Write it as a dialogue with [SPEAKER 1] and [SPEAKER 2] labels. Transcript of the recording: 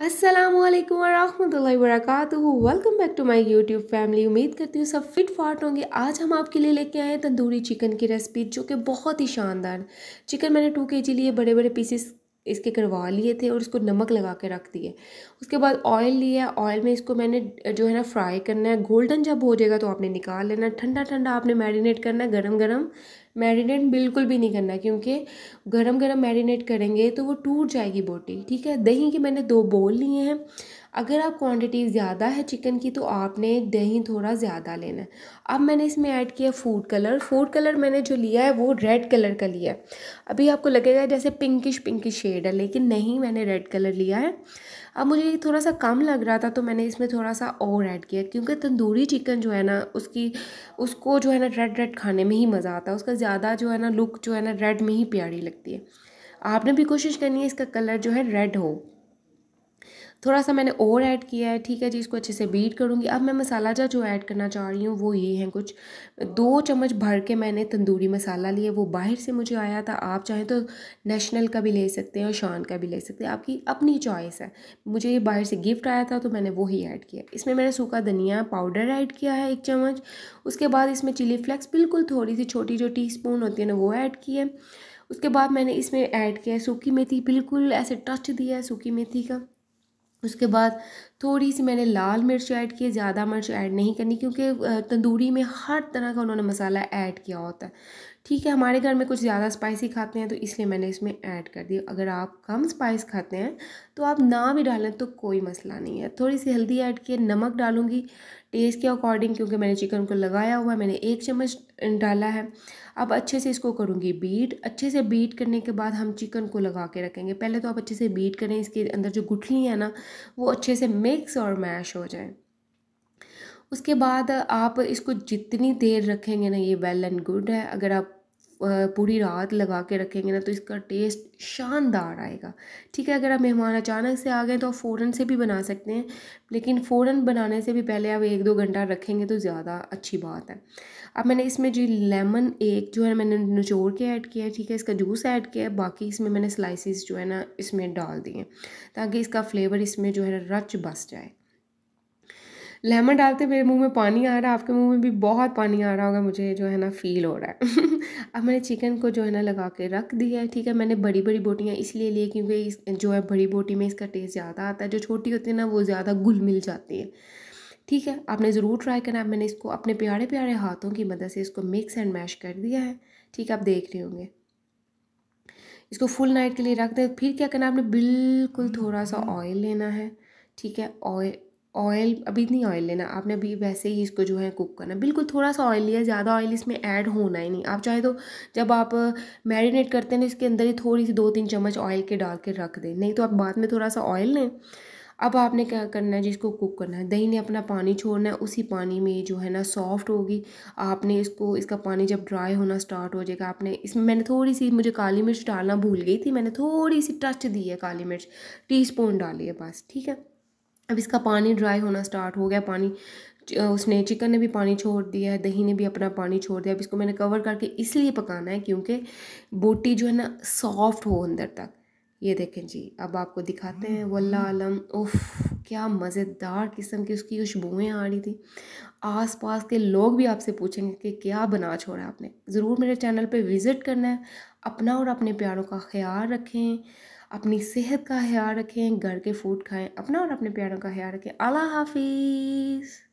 [SPEAKER 1] असलम वरहमल वरक welcome back to my YouTube family उम्मीद करती हूँ सब फिट फाट होंगे। आज हम आपके लिए लेके आए हैं तंदूरी चिकन की रेसिपी जो कि बहुत ही शानदार। चिकन मैंने टू के जी लिए बड़े बड़े पीसेस इसके करवा लिए थे और इसको नमक लगा के रख दिए। उसके बाद ऑयल लिया। ऑयल में इसको मैंने जो है ना फ्राई करना है। गोल्डन जब हो जाएगा तो आपने निकाल लेना। ठंडा ठंडा आपने मैरिनेट करना है। गरम गरम मैरिनेट बिल्कुल भी नहीं करना क्योंकि गरम गरम मैरिनेट करेंगे तो वो टूट जाएगी बोटी ठीक है? दही के मैंने दो बोल लिए हैं। अगर आप क्वांटिटी ज़्यादा है चिकन की तो आपने दही थोड़ा ज़्यादा लेना है। अब मैंने इसमें ऐड किया फ़ूड कलर फ़ूड कलर मैंने जो लिया है, वो रेड कलर का लिया है। अभी आपको लगेगा जैसे पिंकिश पिंकिश शेड है, लेकिन नहीं, मैंने रेड कलर लिया है। अब मुझे ये थोड़ा सा कम लग रहा था तो मैंने इसमें थोड़ा सा और ऐड किया, क्योंकि तंदूरी चिकन जो है ना, उसकी, उसको जो है ना रेड रेड खाने में ही मज़ा आता है। उसका ज़्यादा जो है ना लुक जो है ना रेड में ही प्यारी लगती है। आपने भी कोशिश करनी है इसका कलर जो है रेड हो। थोड़ा सा मैंने और ऐड किया है, ठीक है जी, इसको अच्छे से बीट करूँगी। अब मैं मसाला जा जो ऐड करना चाह रही हूँ, वो ये हैं कुछ। दो चम्मच भर के मैंने तंदूरी मसाला लिया, वो बाहर से मुझे आया था, आप चाहें तो नेशनल का भी ले सकते हैं और शान का भी ले सकते हैं, आपकी अपनी चॉइस है। मुझे ये बाहर से गिफ्ट आया था तो मैंने वो ही ऐड किया। इसमें मैंने सूखा धनिया पाउडर ऐड किया है एक चम्मच, उसके बाद इसमें चिली फ्लेक्स, बिल्कुल थोड़ी सी छोटी जो टी स्पून होती है ना, वो ऐड की है। उसके बाद मैंने इसमें ऐड किया है सूखी मेथी, बिल्कुल ऐसे टच दिया है सूखी मेथी का। उसके बाद थोड़ी सी मैंने लाल मिर्च ऐड की ज़्यादा मिर्च ऐड नहीं करनी क्योंकि तंदूरी में हर तरह का उन्होंने मसाला ऐड किया होता है। ठीक है, हमारे घर में कुछ ज़्यादा स्पाइसी खाते हैं तो इसलिए मैंने इसमें ऐड कर दिया। अगर आप कम स्पाइस खाते हैं तो आप ना भी डालें तो कोई मसला नहीं है। थोड़ी सी हल्दी ऐड किए नमक डालूँगी टेस्ट के अकॉर्डिंग क्योंकि मैंने चिकन को लगाया हुआ है, मैंने एक चम्मच डाला है। अब अच्छे से इसको करूँगी बीट अच्छे से बीट करने के बाद हम चिकन को लगा के रखेंगे। पहले तो आप अच्छे से बीट करें, इसके अंदर जो गुठली है ना, वो अच्छे से मिक्स और मैश हो जाए। उसके बाद आप इसको जितनी देर रखेंगे ना, ये वेल एंड गुड है। अगर आप पूरी रात लगा के रखेंगे ना तो इसका टेस्ट शानदार आएगा। ठीक है, अगर आप मेहमान अचानक से आ गए तो आप फ़ौरन से भी बना सकते हैं, लेकिन फ़ौरन बनाने से भी पहले आप एक दो घंटा रखेंगे तो ज़्यादा अच्छी बात है। अब मैंने इसमें जो लेमन एक जो है मैंने निचोड़ के ऐड किया है, ठीक है, इसका जूस ऐड किया है, बाकी इसमें मैंने स्लाइसिस जो है ना इसमें डाल दिए ताकि इसका फ्लेवर इसमें जो है रच बस जाए। लेमन डालते मेरे मुँह में पानी आ रहा है आपके मुँह में भी बहुत पानी आ रहा होगा मुझे जो है ना फील हो रहा है। अब मैंने चिकन को जो है ना लगा के रख दिया है ठीक है? मैंने बड़ी बड़ी बोटियाँ इसलिए लिए क्योंकि इस जो है बड़ी बोटी में इसका टेस्ट ज़्यादा आता है जो छोटी होती है ना वो ज़्यादा घुल मिल जाती है। ठीक है? आपने ज़रूर ट्राई करना है मैंने इसको अपने प्यारे प्यारे हाथों की मदद से इसको मिक्स एंड मैश कर दिया है। ठीक है? आप देख रहे होंगे। इसको फुल नाइट के लिए रख दें फिर क्या करना है आपने बिल्कुल थोड़ा सा ऑयल लेना है। ठीक है? ऑयल ऑयल अभी नहीं ऑयल लेना, आपने अभी वैसे ही इसको जो है कुक करना बिल्कुल थोड़ा सा ऑयल लिया ज़्यादा ऑयल इसमें ऐड होना ही नहीं। आप चाहे तो जब आप मैरिनेट करते हैं ना इसके अंदर ही थोड़ी सी दो तीन चम्मच ऑयल के डाल के रख दें। नहीं तो आप बाद में थोड़ा सा ऑयल लें। अब आपने क्या करना है, जिसको कुक करना है, दही ने अपना पानी छोड़ना है, उसी पानी में जो है ना सॉफ्ट होगी। आपने इसको, इसका पानी जब ड्राई होना स्टार्ट हो जाएगा, आपने इसमें मैंने थोड़ी सी, मुझे काली मिर्च डालना भूल गई थी, मैंने थोड़ी सी टच दी है काली मिर्च टी स्पून डाली है बस, ठीक है? अब इसका पानी ड्राई होना स्टार्ट हो गया पानी उसने चिकन ने भी पानी छोड़ दिया है दही ने भी अपना पानी छोड़ दिया अब इसको मैंने कवर करके इसलिए पकाना है क्योंकि बोटी जो है ना सॉफ्ट हो अंदर तक। ये देखें जी अब आपको दिखाते हैं वल्ला आलम उफ क्या मज़ेदार किस्म की उसकी खुशबुएँ आ रही थी। आस पास के लोग भी आपसे पूछेंगे कि क्या बना छोड़ा आपने। ज़रूर मेरे चैनल पे विज़िट करना है अपना और अपने प्यारों का ख्याल रखें। अपनी सेहत का ख्याल रखें, घर के फ़ूड खाएँ, अपना और अपने प्यारों का ख्याल रखें। अल्लाह हाफिज़।